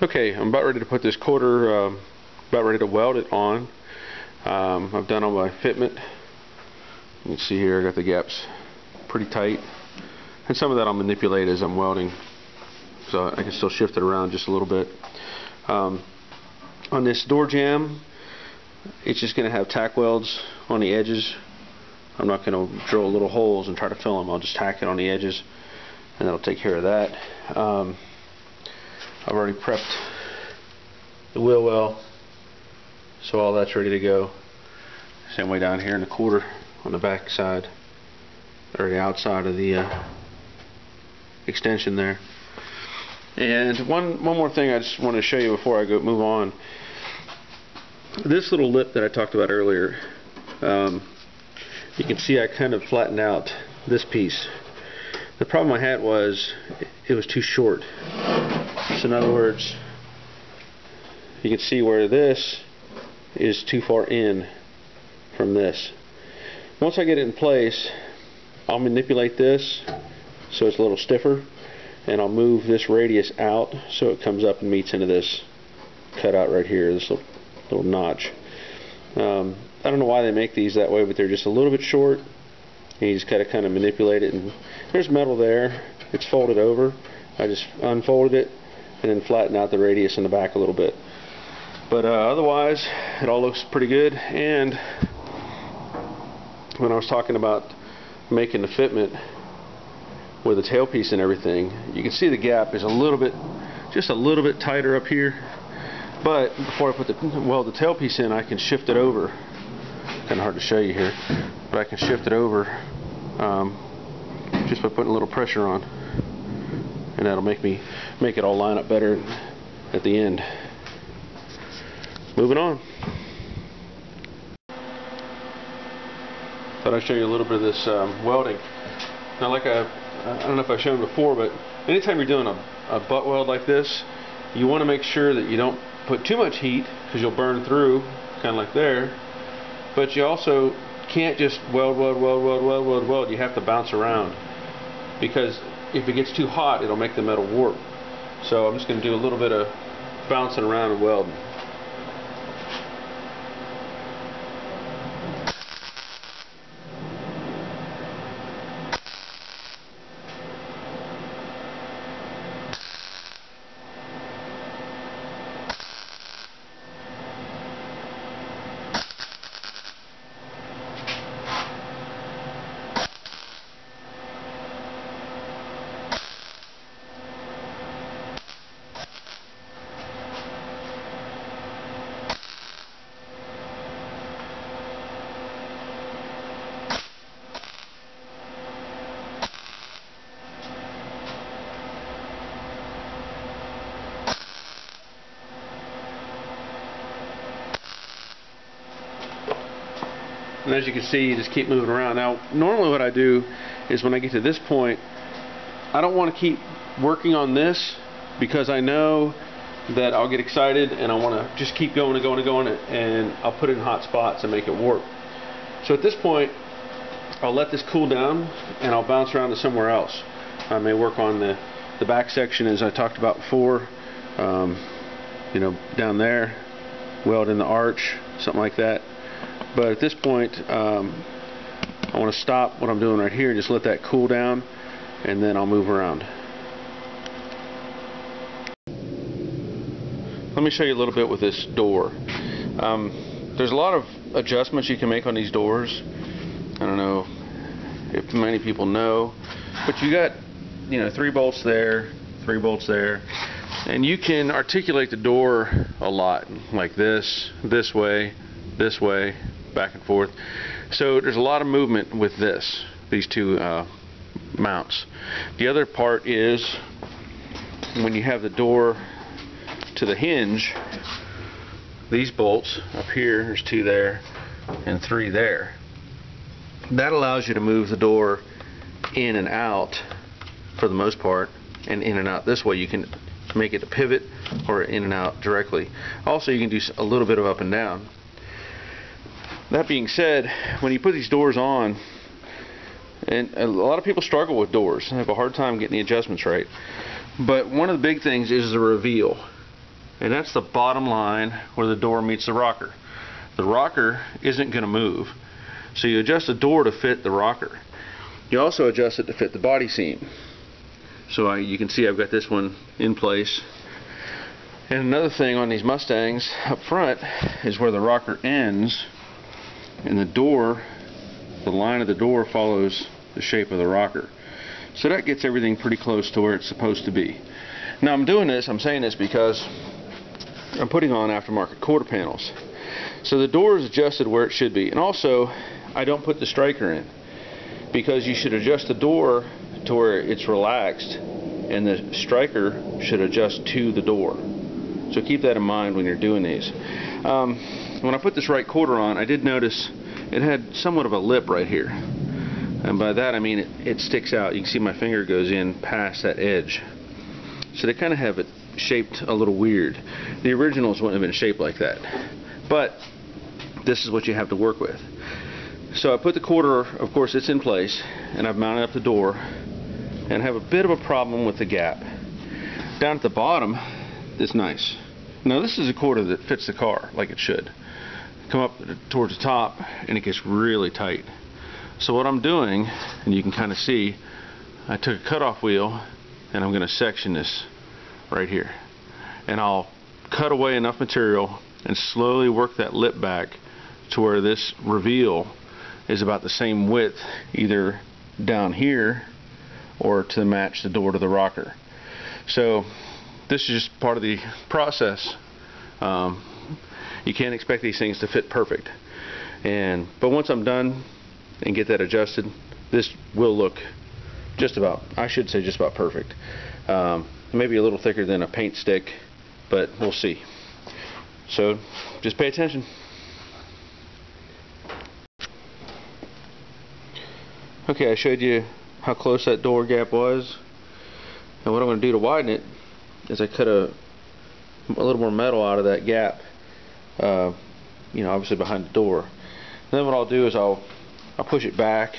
Okay, I'm about ready to put this quarter, um, about ready to weld it on. Um, I've done all my fitment. You can see here I got the gaps pretty tight. And some of that I'll manipulate as I'm welding. So I can still shift it around just a little bit. Um, on this door jamb, it's just going to have tack welds on the edges. I'm not going to drill little holes and try to fill them. I'll just tack it on the edges and that'll take care of that. I've already prepped the wheel well so all that's ready to go. Same way down here in the quarter on the back side or the outside of the uh, extension there. And one one more thing I just want to show you before I go move on. This little lip that I talked about earlier um, you can see I kind of flattened out this piece. The problem I had was it was too short so in other words, you can see where this is too far in from this. Once I get it in place, I'll manipulate this so it's a little stiffer and I'll move this radius out so it comes up and meets into this cutout right here, this little, little notch. Um, I don't know why they make these that way, but they're just a little bit short. And you just gotta kind of manipulate it. And there's metal there. It's folded over. I just unfolded it and then flatten out the radius in the back a little bit. But uh, otherwise, it all looks pretty good. And when I was talking about making the fitment with the tailpiece and everything, you can see the gap is a little bit, just a little bit tighter up here. But before I put the well the tailpiece in, I can shift it over. Kind of hard to show you here, but I can shift it over um, just by putting a little pressure on and that'll make me make it all line up better at the end. Moving on. Thought I'd show you a little bit of this um, welding. Now like I, I don't know if I've shown before, but anytime you're doing a, a butt weld like this, you want to make sure that you don't put too much heat because you'll burn through, kind of like there. But you also can't just weld, weld, weld, weld, weld, weld, weld. You have to bounce around because if it gets too hot, it'll make the metal warp. So I'm just going to do a little bit of bouncing around and welding. And as you can see you just keep moving around. Now normally what I do is when I get to this point I don't want to keep working on this because I know that I'll get excited and I want to just keep going and going and going and I'll put it in hot spots and make it warp so at this point I'll let this cool down and I'll bounce around to somewhere else. I may work on the the back section as I talked about before um, you know down there weld in the arch something like that but at this point, um, I want to stop what I'm doing right here and just let that cool down, and then I'll move around. Let me show you a little bit with this door. Um, there's a lot of adjustments you can make on these doors. I don't know if many people know, but you got, you know, three bolts there, three bolts there, and you can articulate the door a lot, like this, this way, this way, back and forth. So there's a lot of movement with this, these two uh, mounts. The other part is when you have the door to the hinge, these bolts up here, there's two there and three there. That allows you to move the door in and out for the most part and in and out this way you can make it a pivot or in and out directly. Also you can do a little bit of up and down. That being said, when you put these doors on, and a lot of people struggle with doors, and have a hard time getting the adjustments right. But one of the big things is the reveal. and that's the bottom line where the door meets the rocker. The rocker isn't going to move, so you adjust the door to fit the rocker. You also adjust it to fit the body seam. So I, you can see I've got this one in place. And another thing on these Mustangs up front is where the rocker ends and the door, the line of the door follows the shape of the rocker. So that gets everything pretty close to where it's supposed to be. Now I'm doing this, I'm saying this because I'm putting on aftermarket quarter panels. So the door is adjusted where it should be. And also, I don't put the striker in because you should adjust the door to where it's relaxed and the striker should adjust to the door. So keep that in mind when you're doing these. Um, when I put this right quarter on, I did notice it had somewhat of a lip right here. And by that I mean it, it sticks out. You can see my finger goes in past that edge. So they kind of have it shaped a little weird. The originals wouldn't have been shaped like that. But this is what you have to work with. So I put the quarter, of course it's in place, and I've mounted up the door, and have a bit of a problem with the gap. Down at the bottom, it's nice. Now this is a quarter that fits the car like it should. Come up towards the top, and it gets really tight. So what I'm doing, and you can kind of see, I took a cutoff wheel, and I'm going to section this right here. And I'll cut away enough material and slowly work that lip back to where this reveal is about the same width either down here or to match the door to the rocker. So this is just part of the process. Um, you can't expect these things to fit perfect. And but once I'm done and get that adjusted, this will look just about, I should say just about perfect. Um, maybe a little thicker than a paint stick, but we'll see. So just pay attention. Okay, I showed you how close that door gap was. And what I'm going to do to widen it is I cut a, a little more metal out of that gap, uh, you know, obviously behind the door. And then what I'll do is I'll, I'll push it back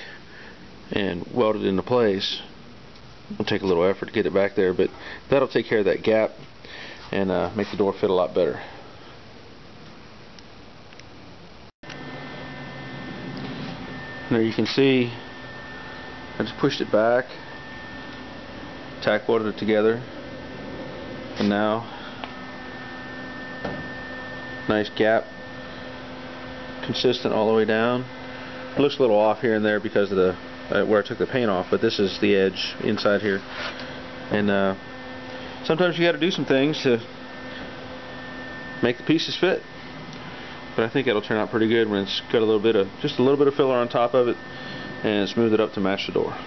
and weld it into place. It'll take a little effort to get it back there, but that'll take care of that gap and uh, make the door fit a lot better. Now you can see I just pushed it back, tack welded it together, and now nice gap, consistent all the way down. It looks a little off here and there because of the uh, where I took the paint off, but this is the edge inside here. And uh, sometimes you got to do some things to make the pieces fit. But I think it'll turn out pretty good when it's got a little bit of just a little bit of filler on top of it and smooth it up to match the door.